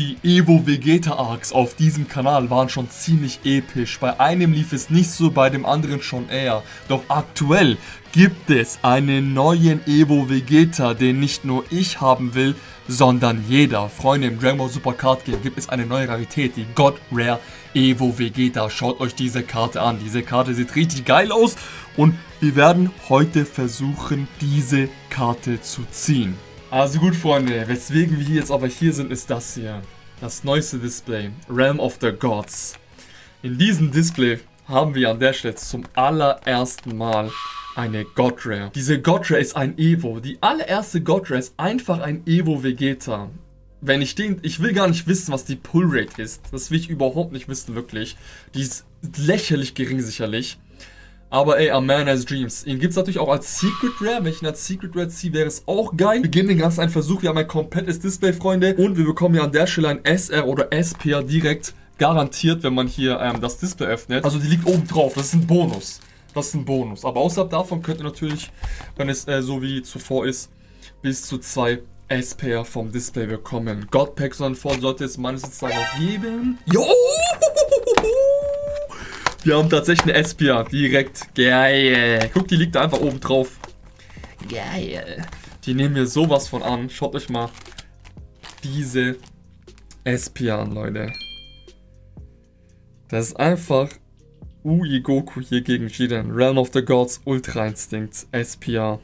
Die Evo Vegeta Arcs auf diesem Kanal waren schon ziemlich episch. Bei einem lief es nicht so, bei dem anderen schon eher. Doch aktuell gibt es einen neuen Evo Vegeta, den nicht nur ich haben will, sondern jeder. Freunde, im Dragon Ball Super Card Game gibt es eine neue Rarität, die God Rare Evo Vegeta. Schaut euch diese Karte an. Diese Karte sieht richtig geil aus und wir werden heute versuchen, diese Karte zu ziehen. Also gut, Freunde, weswegen wir jetzt aber hier sind, ist das hier. Das neueste Display, Realm of the Gods. In diesem Display haben wir an der Stelle zum allerersten Mal eine God Rare. Diese God Rare ist ein Evo. Die allererste God Rare ist einfach ein Evo Vegeta. Wenn ich den, ich will gar nicht wissen, was die Pull Rate ist. Das will ich überhaupt nicht wissen, wirklich. Die ist lächerlich gering sicherlich. Aber ey, a man has dreams. Ihn gibt es natürlich auch als Secret Rare. Wenn ich ihn als Secret Rare ziehe, wäre es auch geil. Wir geben den ganzen einen Versuch. Wir haben ein komplettes Display, Freunde. Und wir bekommen ja an der Stelle ein SR oder SPR direkt garantiert, wenn man hier ähm, das Display öffnet. Also die liegt oben drauf. Das ist ein Bonus. Das ist ein Bonus. Aber außerhalb davon könnt ihr natürlich, wenn es äh, so wie zuvor ist, bis zu zwei SPR vom Display bekommen. Godpack Sonnenfall sollte es meines Wissens noch geben. Jo! Wir haben tatsächlich eine Espia direkt. Geil. Guck, die liegt da einfach oben drauf. Geil. Die nehmen wir sowas von an. Schaut euch mal diese Espia an, Leute. Das ist einfach Ui Goku hier gegen Jiren. Realm of the Gods Ultra Instinct Espia.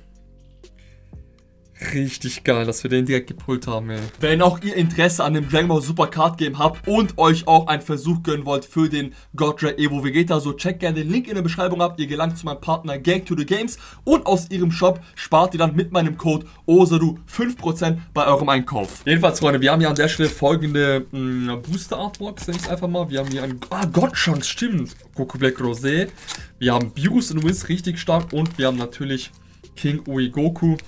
Richtig geil, dass wir den direkt gepult haben, ey. Wenn auch ihr Interesse an dem Dragon Ball Super Card Game habt und euch auch einen Versuch gönnen wollt für den Godra Evo Vegeta, so checkt gerne den Link in der Beschreibung ab. Ihr gelangt zu meinem Partner Gang to the Games und aus ihrem Shop spart ihr dann mit meinem Code OSADU 5% bei eurem Einkauf. Jedenfalls, Freunde, wir haben hier an der Stelle folgende mh, Booster Artworks, nenne ich einfach mal. Wir haben hier einen, ah, Godchunks, stimmt. Goku Black Rosé. Wir haben Beerus und Wiz richtig stark und wir haben natürlich King Ui Goku.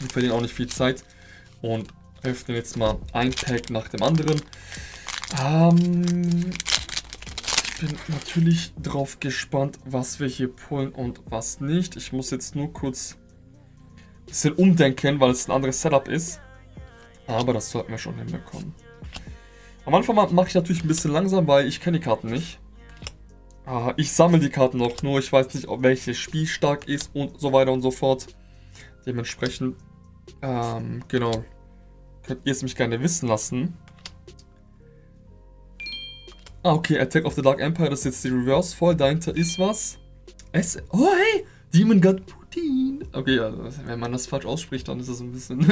Wir verlieren auch nicht viel Zeit. Und öffnen jetzt mal ein Pack nach dem anderen. Ähm, ich bin natürlich drauf gespannt, was wir hier pullen und was nicht. Ich muss jetzt nur kurz ein bisschen umdenken, weil es ein anderes Setup ist. Aber das sollten wir schon hinbekommen. Am Anfang mache ich natürlich ein bisschen langsam, weil ich kenne die Karten nicht. Ah, ich sammle die Karten noch nur. Ich weiß nicht, ob welches Spiel stark ist und so weiter und so fort. Dementsprechend ähm, genau. Könnt ihr es mich gerne wissen lassen. Ah, okay, Attack of the Dark Empire, das ist jetzt die Reverse Fall. Dahinter ist was. Es oh, hey! Demon God Putin. Okay, ja, wenn man das falsch ausspricht, dann ist das ein bisschen...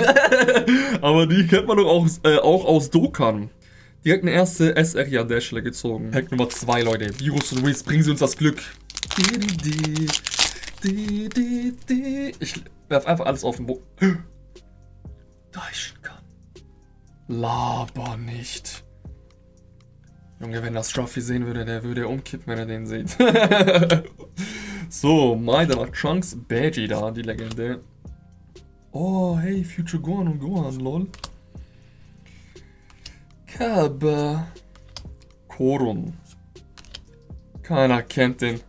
Aber die kennt man doch auch, äh, auch aus Dokkan. Direkt eine erste SR der Stelle gezogen. Pack Nummer 2, Leute. Virus und Wiz, bringen sie uns das Glück. Ich werf einfach alles auf den Boden deichen kann. Laber nicht. Junge, wenn das Struffy sehen würde, der würde umkippen, wenn er den sieht. so, Maida nach Trunks, Badgie da, die Legende. Oh, hey, Future Gohan und Gohan, lol. Kaba. Korun. Keiner kennt den.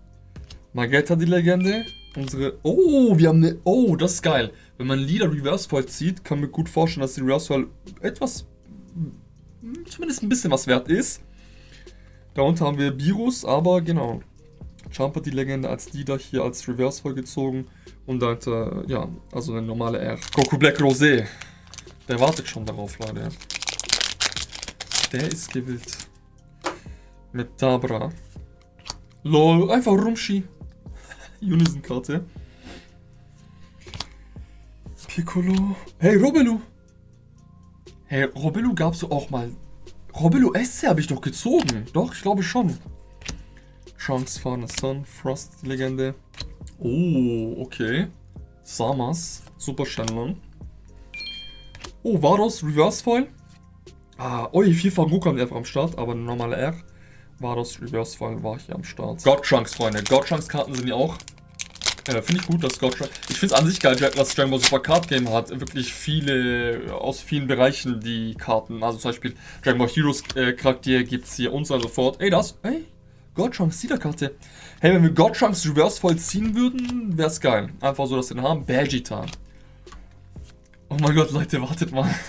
Magetta, die Legende. Unsere... Oh, wir haben eine... Oh, das ist geil. Wenn man Leader Reverse vollzieht, kann man gut vorstellen, dass die Reverse Fall etwas, zumindest ein bisschen was wert ist. Darunter haben wir Virus, aber genau. Jumper die Legende als Leader hier als Reverse Fall gezogen. Und dahinter, ja, also eine normale R. Goku Black Rosé. Der wartet schon darauf, Leute. Der ist gewillt. Mit Dabra. LOL, einfach Rumschi. Unison-Karte. Piccolo. Hey, Robelu. Hey, Robelu gab's doch auch mal. Robelu SC habe ich doch gezogen. Doch, ich glaube schon. Trunks Father Son, Frost Legende. Oh, okay. Samas, Super Shenlong. Oh, Vados, Reverse Foil. Ah, oh, hier von Goku einfach am Start, aber normale R. Vados, Reverse Foil war hier am Start. God Trunks, Freunde. God Trunks Karten sind ja auch äh, finde ich gut, dass Scott Ich finde es an sich geil, dass Dragon Ball Super Card Game hat. Wirklich viele, aus vielen Bereichen die Karten. Also zum Beispiel Dragon Ball Heroes äh, Charaktere gibt es hier und so fort. Ey, das, ey, Godtrunks, Karte. Hey, wenn wir Godtrunks Reverse vollziehen würden, wäre es geil. Einfach so, dass wir den haben. Vegeta. Oh mein Gott, Leute, wartet mal.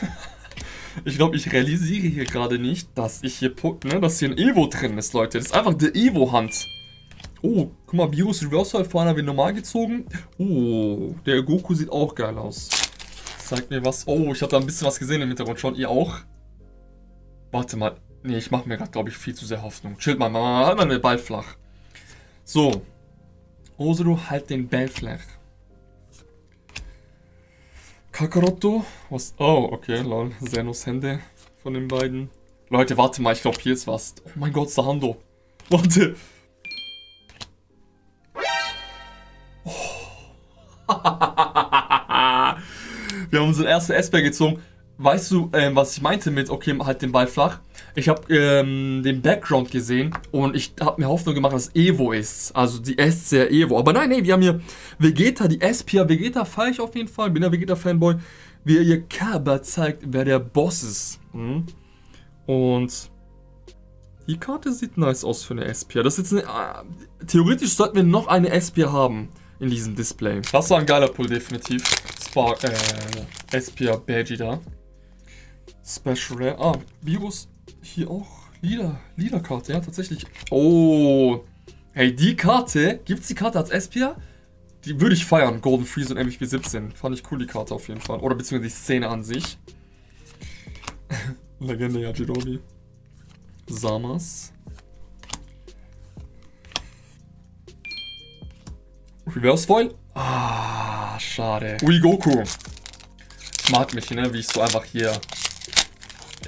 Ich glaube, ich realisiere hier gerade nicht, dass ich hier, ne, dass hier ein Evo drin ist, Leute. Das ist einfach der Evo-Hand. Oh, guck mal, Virus Reversal vorne wird normal gezogen. Oh, der Goku sieht auch geil aus. Zeigt mir was. Oh, ich habe da ein bisschen was gesehen im Hintergrund schon. Ihr auch? Warte mal. Nee, ich mache mir gerade, glaube ich, viel zu sehr Hoffnung. Chillt mal, mal, halt mal den Ball flach. So. Osuru, halt den Ball flach. Kakaroto? Was? Oh, okay, lol. Zenos Hände von den beiden. Leute, warte mal, ich glaube, hier ist was. Oh mein Gott, Sahando. Warte. Wir haben unseren ersten S-Bär gezogen. Weißt du, ähm, was ich meinte mit, okay, halt den Ball flach? Ich habe ähm, den Background gesehen und ich habe mir Hoffnung gemacht, dass Evo ist. Also die S-Serie Evo. Aber nein, nein, wir haben hier Vegeta, die S-Pia Vegeta feiere ich auf jeden Fall. Bin ja Vegeta-Fanboy. Wie er ihr Kerber zeigt, wer der Boss ist. Mhm. Und die Karte sieht nice aus für eine S-Pia. Das ist jetzt eine, äh, theoretisch sollten wir noch eine S-Pia haben in diesem Display. Das war ein geiler Pull, definitiv. Spark, äh, S-Pia Badgie da. Special Rare. Ah, Virus hier auch. Leader, Leader-Karte, ja, tatsächlich. Oh. Hey, die Karte, gibt's die Karte als Espia? Die würde ich feiern, Golden Freeze und MVP 17. Fand ich cool, die Karte auf jeden Fall. Oder beziehungsweise die Szene an sich. Legende, ja, Jirobi. Samas. Reverse Foil? Ah, schade. Ui Goku. Mag mich, ne, wie ich so einfach hier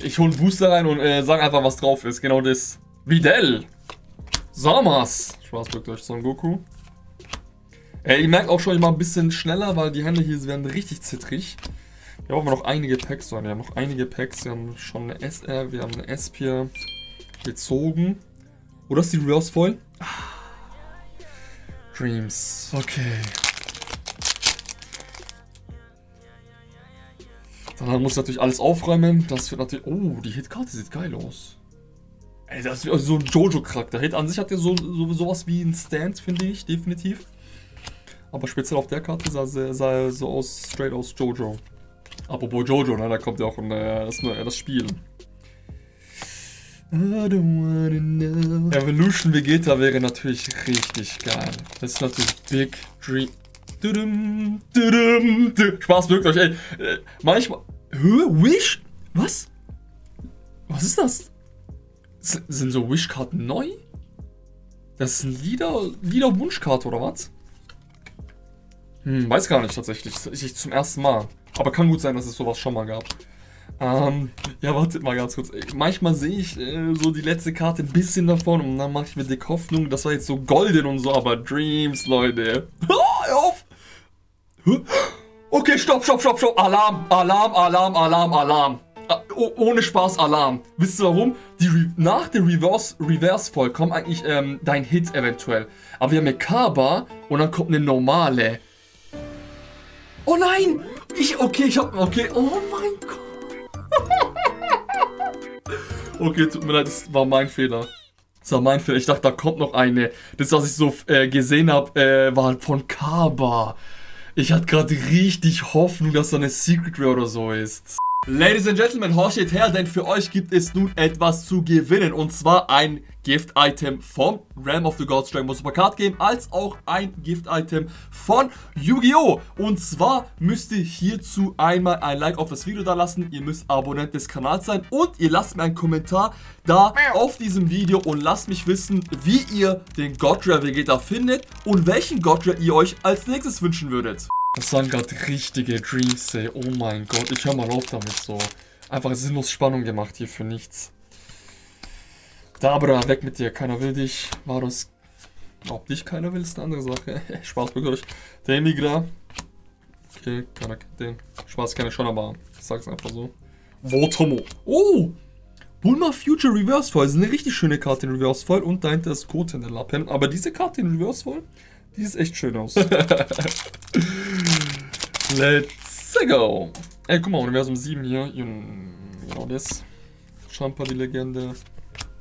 ich hole einen Booster rein und äh, sag einfach, was drauf ist. Genau das. Videl. Samas. Spaß wirklich, Son Goku. Äh, ihr merkt auch schon, ich mache ein bisschen schneller, weil die Hände hier werden richtig zittrig. Wir haben noch einige Packs, wir haben noch einige Packs. Wir haben schon eine SR, wir haben eine S-Pier gezogen. Oder ist die Reverse Foil? Ah. Dreams. Okay. Dann muss ich natürlich alles aufräumen. Das wird natürlich... Oh, die Hitkarte sieht geil aus. Ey, das ist also so ein Jojo-Charakter. Hit an sich hat ja so, so sowas wie ein Stand, finde ich, definitiv. Aber speziell auf der Karte sah, sah so aus, straight aus Jojo. Apropos Jojo, ne, da kommt ja auch ein, äh, das, äh, das Spiel. Evolution Vegeta wäre natürlich richtig geil. Das ist natürlich Big Dream. Spaß wirklich, ey. Äh, manchmal. Hö? Wish? Was? Was ist das? S sind so Wish-Karten neu? Das ist ein Lieder, Lieder-Wunschkarte oder was? Hm, weiß gar nicht tatsächlich. Ich zum ersten Mal. Aber kann gut sein, dass es sowas schon mal gab. Ähm, ja, wartet mal ganz kurz. Manchmal sehe ich äh, so die letzte Karte ein bisschen davon und dann mache ich mir dick Hoffnung. Das war jetzt so golden und so, aber Dreams, Leute. Auf! Okay, stopp, stopp, stopp, stopp. Alarm, Alarm, Alarm, Alarm, Alarm. Ah, oh, ohne Spaß, Alarm. Wisst ihr warum? Die Re nach der Reverse, Reverse Fall kommt eigentlich ähm, dein Hit eventuell. Aber wir haben eine Kaba und dann kommt eine normale. Oh nein! Ich, okay, ich hab, okay, oh mein Gott. Okay, tut mir leid, das war mein Fehler. Das war mein Fehler. Ich dachte, da kommt noch eine. Das, was ich so äh, gesehen habe, äh, war von Kaba. Ich hatte gerade richtig Hoffnung, dass da eine Secret Rare oder so ist. Ladies and Gentlemen, horchet her, denn für euch gibt es nun etwas zu gewinnen. Und zwar ein Gift-Item vom Realm of the Gods Dragon Ball Super Card Game, als auch ein Gift-Item von Yu-Gi-Oh! Und zwar müsst ihr hierzu einmal ein Like auf das Video da lassen, ihr müsst Abonnent des Kanals sein und ihr lasst mir einen Kommentar da auf diesem Video und lasst mich wissen, wie ihr den Godra Vegeta findet und welchen Godra ihr euch als nächstes wünschen würdet. Das waren gerade richtige Dreams, ey. Oh mein Gott, ich höre mal auf damit so. Einfach sinnlos Spannung gemacht hier für nichts. Dabra, weg mit dir, keiner will dich. Varus, ob dich keiner will, ist eine andere Sache. Spaß mit euch. Der Emigra. Okay, keiner kennt den. Spaß kenne ich schon, aber ich sag's einfach so. Wotomo. Oh! Bulma Future Reverse Foil. Das ist eine richtig schöne Karte in Reverse Foil und dahinter ist Kote in der Lappen. Aber diese Karte in Reverse Foil, die sieht echt schön aus. Let's go. Ey, guck mal, Universum 7 hier. Genau das. Champa, die Legende.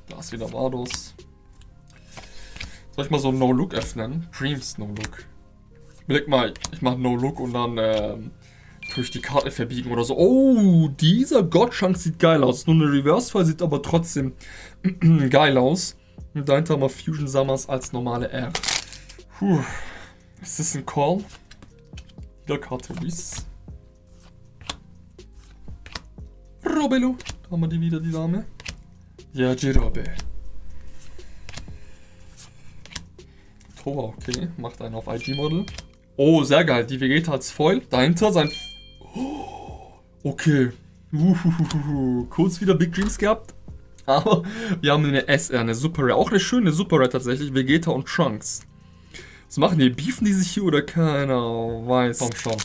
Da ist wieder Vados. Soll ich mal so No-Look öffnen? Dreams No-Look. Blick mal, ich mach No-Look und dann ähm, durch die Karte verbiegen oder so. Oh, dieser Gottschank sieht geil aus. Nur eine Reverse-Fall sieht aber trotzdem geil aus. Und dahinter haben wir Fusion Summers als normale R. Puh. Ist das ein Call? Wieder Karte Whis. Robelo. Da haben wir die wieder, die Dame. Ja, Girobe. Tora, okay. Macht einen auf IG-Model. Oh, sehr geil. Die Vegeta als Foil. Dahinter sein... okay. Uhuhuhu. Kurz wieder Big Dreams gehabt. Aber wir haben eine SR, eine Super Rare. Auch eine schöne Super Rare tatsächlich. Vegeta und Trunks. Was machen die? Beefen die sich hier oder keiner weiß? Komm schon.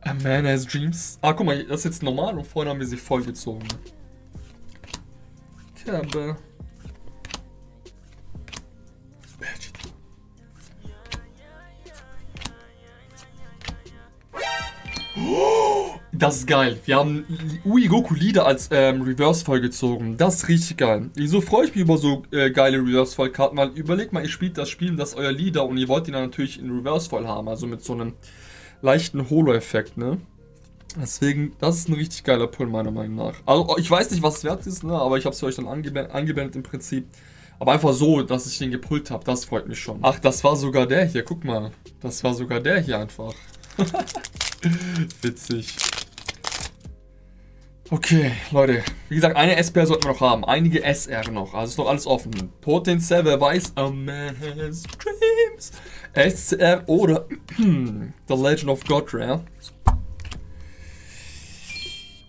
A Man Has Dreams. Ah, guck mal, das ist jetzt normal und vorhin haben wir sie vollgezogen. Kerbe. Das ist geil. Wir haben Uigoku Leader als ähm, Reverse voll gezogen. Das ist richtig geil. Wieso freue ich mich über so äh, geile Reverse voll Karten? Weil überlegt mal, ihr spielt das Spiel, das ist euer Leader und ihr wollt ihn dann natürlich in Reverse voll haben. Also mit so einem leichten Holo-Effekt, ne? Deswegen, das ist ein richtig geiler Pull, meiner Meinung nach. Also, ich weiß nicht, was es wert ist, ne? Aber ich habe es für euch dann angeblendet, angeblendet im Prinzip. Aber einfach so, dass ich den gepullt habe, das freut mich schon. Ach, das war sogar der hier, guck mal. Das war sogar der hier einfach. Witzig. Okay, Leute. Wie gesagt, eine SPR sollten wir noch haben. Einige SR noch. Also ist noch alles offen. Potenziell, wer weiß, a man dreams. SR oder The Legend of God Rare.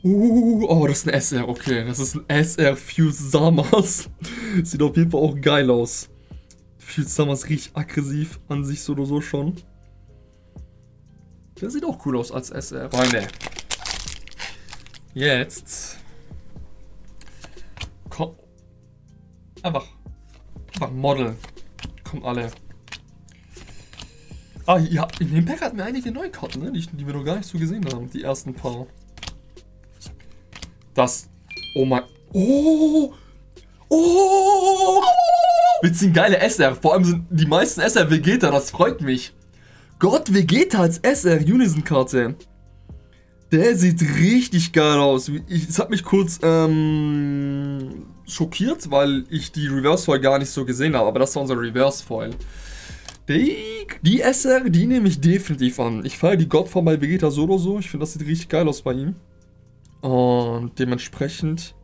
Uh, oh, das ist ein SR. Okay, das ist ein SR Fuse Samas. Sieht auf jeden Fall auch geil aus. Fuse Samas riecht aggressiv an sich so oder so schon. Der sieht auch cool aus als SR. Freunde, Jetzt. Komm. Einfach. Einfach Model. Kommen alle. Ah, ja, in dem Pack hatten wir einige neue Karten, ne? die, die wir noch gar nicht so gesehen haben. Die ersten paar. Das. Oh mein. Oh! Oh! Wir ziehen geile SR. Vor allem sind die meisten SR Vegeta, das freut mich. Gott, Vegeta als SR Unison-Karte. Der sieht richtig geil aus. Es hat mich kurz ähm, schockiert, weil ich die Reverse Foil gar nicht so gesehen habe. Aber das war unser Reverse Foil. Die, die SR, die nehme ich definitiv an. Ich feiere die Godform bei Vegeta so oder so. Ich finde, das sieht richtig geil aus bei ihm. Und dementsprechend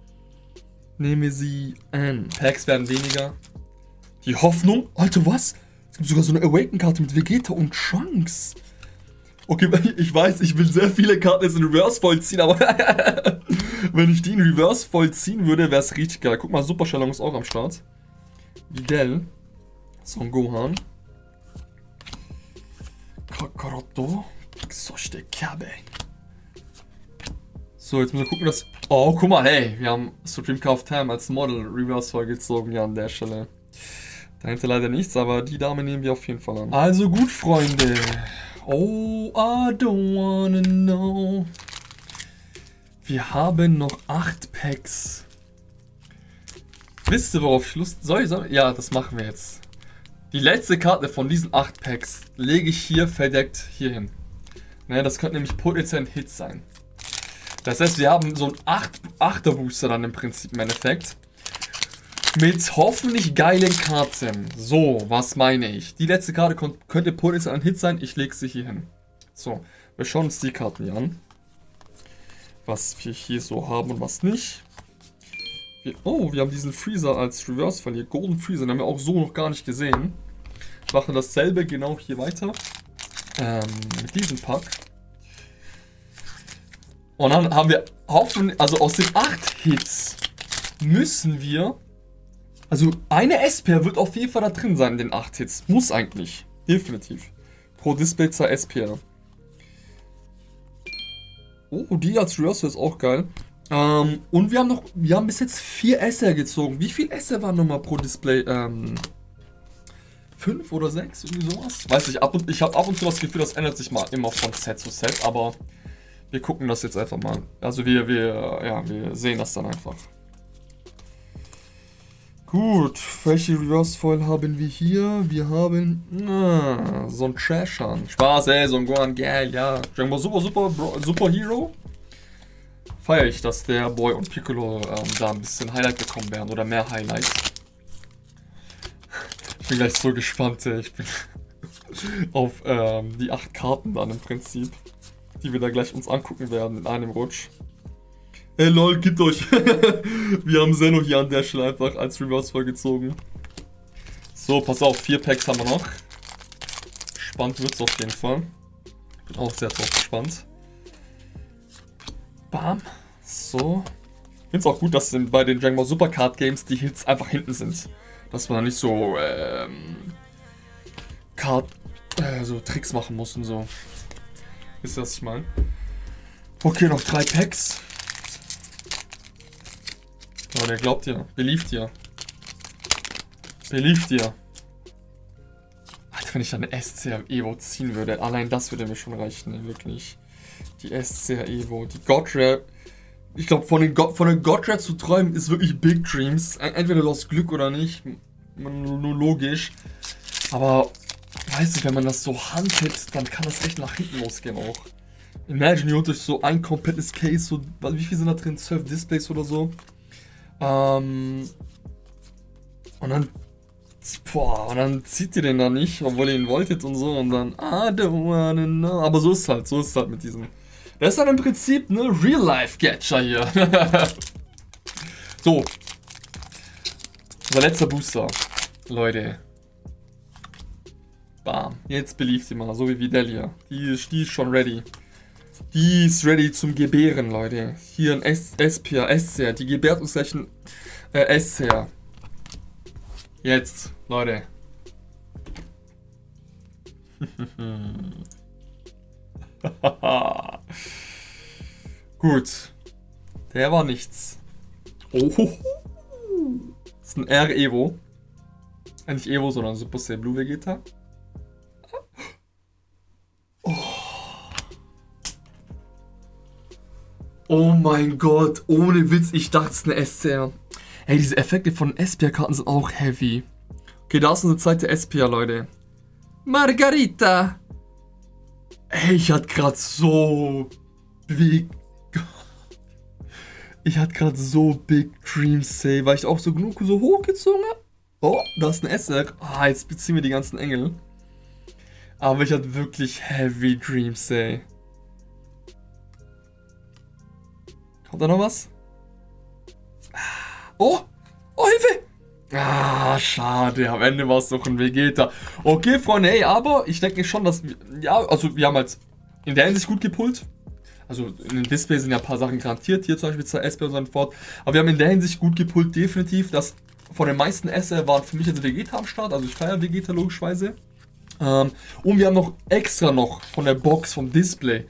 nehme sie an. Packs werden weniger. Die Hoffnung. Alter, was? Es gibt sogar so eine Awaken-Karte mit Vegeta und Trunks. Okay, ich weiß, ich will sehr viele Karten jetzt in Reverse vollziehen, aber wenn ich die in Reverse vollziehen würde, wäre es richtig geil. Guck mal, Superstellung ist auch am Start. Videl. Son Gohan. Kakaroto. Soste Kabe. So, jetzt müssen wir gucken, dass... Oh, guck mal, hey, wir haben Supreme Car of Time als Model Reverse vollgezogen ja an der Stelle. Dahinter leider nichts, aber die Dame nehmen wir auf jeden Fall an. Also gut, Freunde. Oh, I don't wanna know. Wir haben noch 8 Packs. Wisst ihr, worauf ich Lust... Soll ich sagen? Ja, das machen wir jetzt. Die letzte Karte von diesen 8 Packs lege ich hier verdeckt hier hin. Ne, das könnte nämlich potenziell ein Hit sein. Das heißt, wir haben so einen 8er Booster dann im Prinzip im Endeffekt. Mit hoffentlich geilen Karten. So, was meine ich? Die letzte Karte könnte potenziell ein Hit sein. Ich lege sie hier hin. So, wir schauen uns die Karten hier an. Was wir hier so haben und was nicht. Wir, oh, wir haben diesen Freezer als Reverse verliert. Golden Freezer, den haben wir auch so noch gar nicht gesehen. Machen dasselbe genau hier weiter. Ähm, mit diesem Pack. Und dann haben wir hoffentlich, also aus den 8 Hits müssen wir also eine S-Pair wird auf jeden Fall da drin sein in den 8 Hits. Muss eigentlich. Definitiv. Pro Display 2 S-Pair. Oh, die als Reverse ist auch geil. Ähm, und wir haben noch, wir haben bis jetzt 4 SR gezogen. Wie viel SR waren nochmal pro Display? Ähm, 5 oder 6? Irgendwie sowas? Weiß ich, ab und, ich habe ab und zu das Gefühl, das ändert sich mal immer von Set zu Set, aber wir gucken das jetzt einfach mal. Also wir, wir, ja, wir sehen das dann einfach. Gut, welche Reverse Foil haben wir hier? Wir haben ah, so ein Trashern. Spaß, ey, so ein Gohan, geil, ja. Dragon Super, Super, Bro, Super Hero. Feier ich, dass der Boy und Piccolo ähm, da ein bisschen Highlight bekommen werden oder mehr Highlights. Ich bin gleich so gespannt, ey. Ich bin auf ähm, die acht Karten dann im Prinzip, die wir da gleich uns angucken werden in einem Rutsch. Ey lol, gibt euch. wir haben Zeno hier an der Stelle einfach als Reverse vollgezogen. So, pass auf, vier Packs haben wir noch. Spannend wird's auf jeden Fall. Bin auch sehr drauf gespannt. Bam. So. Ich finde es auch gut, dass bei den Dragon Ball Super Card Games die Hits einfach hinten sind. Dass man da nicht so, ähm, Card, äh, so Tricks machen muss und so. Wisst ihr, was ich meine? Okay, noch drei Packs. Oh, der glaubt dir. Beliebt dir. Beliebt dir. Alter, wenn ich eine SCR Evo ziehen würde, allein das würde mir schon reichen, ne? wirklich. Die SCR Evo, die Godrap. Ich glaube, von den, von den Godrap zu träumen ist wirklich Big Dreams. Entweder du hast Glück oder nicht. Nur logisch. Aber, weißt du, wenn man das so handelt, dann kann das echt nach hinten losgehen auch. Imagine, ihr holt euch so ein komplettes Case, so, wie viel sind da drin? 12 Displays oder so. Ähm, und dann, boah, und dann zieht ihr den da nicht, obwohl ihr ihn wolltet und so. Und dann, I don't wanna know. Aber so ist halt, so ist halt mit diesem. Das ist dann im Prinzip ne Real-Life-Catcher hier. so. Unser letzter Booster. Leute. Bam. Jetzt beliebt sie mal, so wie Videlia. Die, die ist schon ready. Die ist ready zum Gebären, Leute. Hier ein S-Pier, S-Ser. Die gebärt uns gleich ein äh, S-Ser. Jetzt, Leute. Gut. Der war nichts. Oh. Das ist ein R-Evo. Äh, nicht Evo, sondern Super Saiyan Blue Vegeta. Oh mein Gott, ohne Witz, ich dachte es ist eine SCR. Hey, diese Effekte von SPR-Karten sind auch heavy. Okay, da ist unsere zweite SPR, Leute. Margarita. Hey, ich hatte gerade so big... Ich hatte gerade so big dreams, say, weil ich auch so genug so hochgezogen habe. Oh, da ist ein SR. Ah, jetzt beziehen wir die ganzen Engel. Aber ich hatte wirklich heavy dreams, say. Kommt da noch was? Oh! Oh, Hilfe! Ah, schade. Am Ende war es doch ein Vegeta. Okay, Freunde, ey, aber ich denke schon, dass... Ja, also wir haben halt in der Hinsicht gut gepult. Also in den Display sind ja ein paar Sachen garantiert. Hier zum Beispiel zwei SB und so fort. Aber wir haben in der Hinsicht gut gepult, definitiv. Dass von den meisten SL waren für mich jetzt Vegeta am Start. Also ich feiere Vegeta logischerweise. Ähm, und wir haben noch extra noch von der Box, vom Display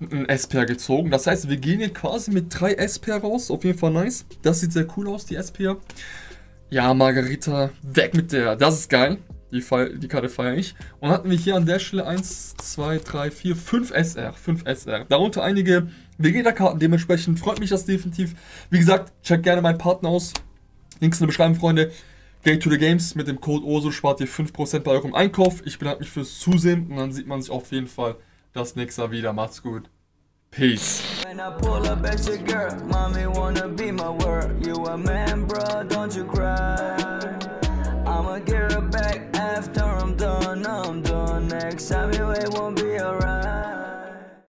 ein SPR gezogen. Das heißt, wir gehen hier quasi mit drei SPR raus. Auf jeden Fall nice. Das sieht sehr cool aus, die SPR. Ja, Margarita, weg mit der. Das ist geil. Die, die Karte feiere ich. Und hatten wir hier an der Stelle 1, 2, 3, 4, 5 SR. 5 SR. Darunter einige Vegeta-Karten. Dementsprechend freut mich das definitiv. Wie gesagt, checkt gerne meinen Partner aus. Links in der Beschreibung, Freunde. Gate to the Games mit dem Code OSO spart ihr 5% bei eurem Einkauf. Ich bedanke mich fürs Zusehen und dann sieht man sich auf jeden Fall das nächste wieder. Macht's gut. Peace. When I pull up at your girl, mommy wanna be my word. You a man, bro, don't you cry. I'ma get her back after I'm done, I'm done. Next time you ain't won't be.